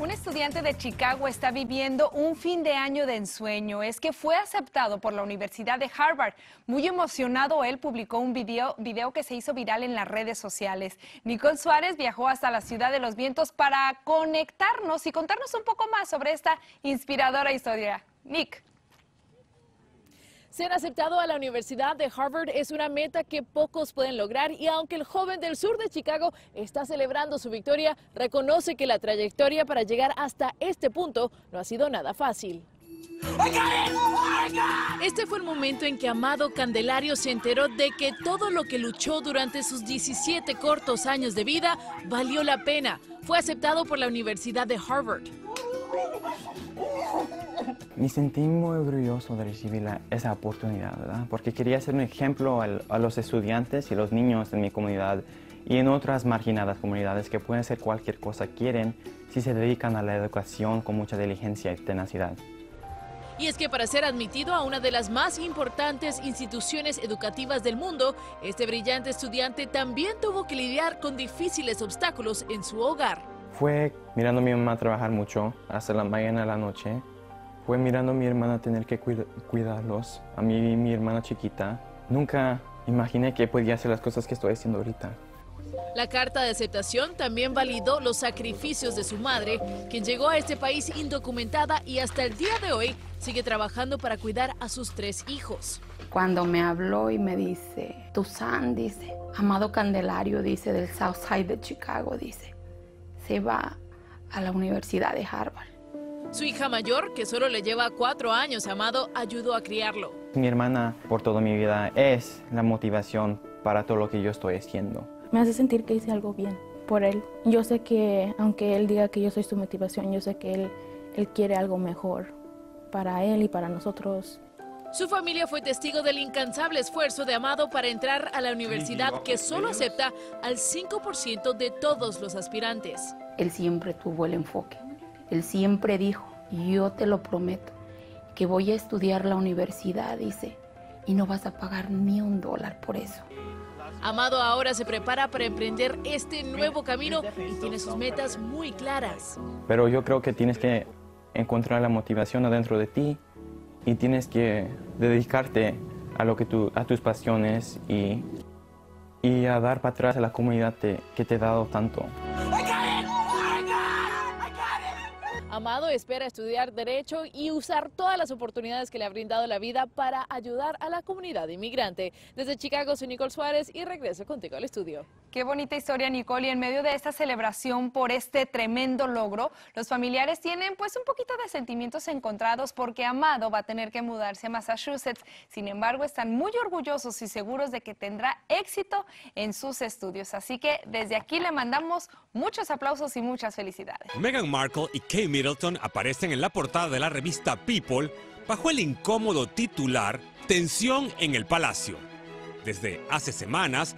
Un estudiante de Chicago está viviendo un fin de año de ensueño. Es que fue aceptado por la Universidad de Harvard. Muy emocionado, él publicó un video, video que se hizo viral en las redes sociales. Nicole Suárez viajó hasta la ciudad de los vientos para conectarnos y contarnos un poco más sobre esta inspiradora historia. Nick. Ser aceptado a la Universidad de Harvard es una meta que pocos pueden lograr y aunque el joven del sur de Chicago está celebrando su victoria, reconoce que la trayectoria para llegar hasta este punto no ha sido nada fácil. Este fue el momento en que Amado Candelario se enteró de que todo lo que luchó durante sus 17 cortos años de vida valió la pena. Fue aceptado por la Universidad de Harvard. Me sentí muy orgulloso de recibir esa oportunidad, ¿verdad? Porque quería ser un ejemplo a los estudiantes y los niños en mi comunidad y en otras marginadas comunidades que pueden hacer cualquier cosa quieren si se dedican a la educación con mucha diligencia y tenacidad. Y es que para ser admitido a una de las más importantes instituciones educativas del mundo, este brillante estudiante también tuvo que lidiar con difíciles obstáculos en su hogar. Fue mirando a mi mamá trabajar mucho, hasta la mañana a la noche, fue mirando a mi hermana tener que cuidarlos, a mí y mi hermana chiquita. Nunca imaginé que podía hacer las cosas que estoy haciendo ahorita. La carta de aceptación también validó los sacrificios de su madre, quien llegó a este país indocumentada y hasta el día de hoy sigue trabajando para cuidar a sus tres hijos. Cuando me habló y me dice, Tucson, dice, Amado Candelario, dice, del South Side de Chicago, dice, se va a la Universidad de Harvard. Su hija mayor, que solo le lleva cuatro años, Amado, ayudó a criarlo. Mi hermana, por toda mi vida, es la motivación para todo lo que yo estoy haciendo. Me hace sentir que hice algo bien por él. Yo sé que, aunque él diga que yo soy su motivación, yo sé que él, él quiere algo mejor para él y para nosotros. Su familia fue testigo del incansable esfuerzo de Amado para entrar a la universidad que solo acepta al 5% de todos los aspirantes. Él siempre tuvo el enfoque él siempre dijo, yo te lo prometo, que voy a estudiar la universidad, dice, y no vas a pagar ni un dólar por eso. Amado ahora se prepara para emprender este nuevo camino y tiene sus metas muy claras. Pero yo creo que tienes que encontrar la motivación adentro de ti y tienes que dedicarte a, lo que tú, a tus pasiones y, y a dar para atrás a la comunidad que te ha dado tanto. Amado espera estudiar Derecho y usar todas las oportunidades que le ha brindado la vida para ayudar a la comunidad inmigrante. Desde Chicago soy Nicole Suárez y regreso contigo al estudio. Qué bonita historia, Nicole. Y en medio de esta celebración por este tremendo logro, los familiares tienen pues un poquito de sentimientos encontrados porque Amado va a tener que mudarse a Massachusetts. Sin embargo, están muy orgullosos y seguros de que tendrá éxito en sus estudios. Así que desde aquí le mandamos muchos aplausos y muchas felicidades. Meghan Markle y Kate Middleton aparecen en la portada de la revista People bajo el incómodo titular Tensión en el Palacio. Desde hace semanas,